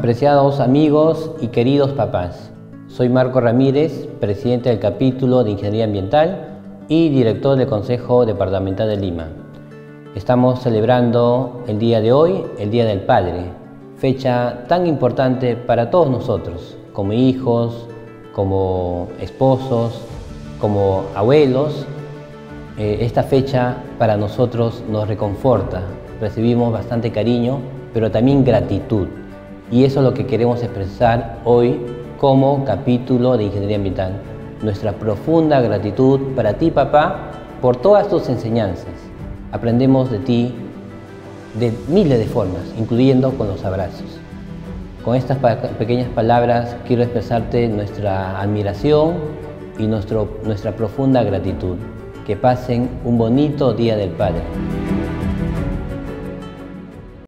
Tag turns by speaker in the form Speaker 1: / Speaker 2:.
Speaker 1: Apreciados amigos y queridos papás, soy Marco Ramírez, presidente del capítulo de Ingeniería Ambiental y director del Consejo Departamental de Lima. Estamos celebrando el día de hoy, el Día del Padre, fecha tan importante para todos nosotros, como hijos, como esposos, como abuelos. Eh, esta fecha para nosotros nos reconforta, recibimos bastante cariño, pero también gratitud. Y eso es lo que queremos expresar hoy como capítulo de Ingeniería Ambiental. Nuestra profunda gratitud para ti, papá, por todas tus enseñanzas. Aprendemos de ti de miles de formas, incluyendo con los abrazos. Con estas pequeñas palabras quiero expresarte nuestra admiración y nuestro, nuestra profunda gratitud. Que pasen un bonito Día del Padre.